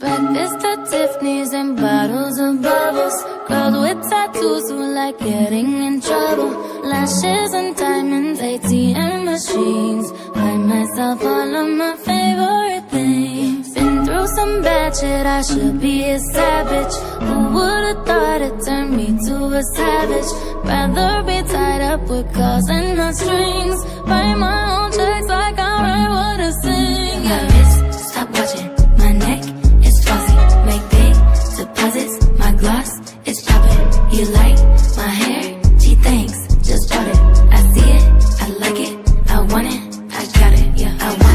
Breakfast at Tiffany's and bottles of bubbles. Girls with tattoos who like getting in trouble. Lashes and diamonds, ATM machines. Buy myself all of my favorite things. Been through some bad shit, I should be a savage. Who would've thought it turned me to a savage? Rather be tied up with calls and not strings. Write my gloss, it's poppin'. You like my hair? She thinks, just bought it. I see it, I like it, I want it, I got it, yeah, I want it.